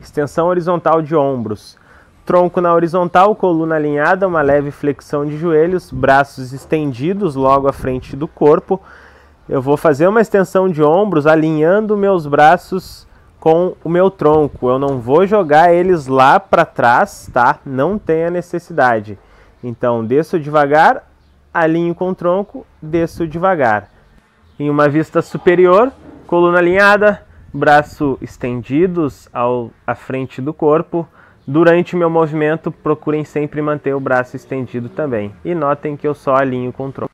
extensão horizontal de ombros, tronco na horizontal, coluna alinhada, uma leve flexão de joelhos, braços estendidos logo à frente do corpo. Eu vou fazer uma extensão de ombros alinhando meus braços com o meu tronco. Eu não vou jogar eles lá para trás, tá? Não tem a necessidade. Então, desço devagar, alinho com o tronco, desço devagar. Em uma vista superior, coluna alinhada, braço estendidos ao, à frente do corpo. Durante o meu movimento, procurem sempre manter o braço estendido também. E notem que eu só alinho o tronco.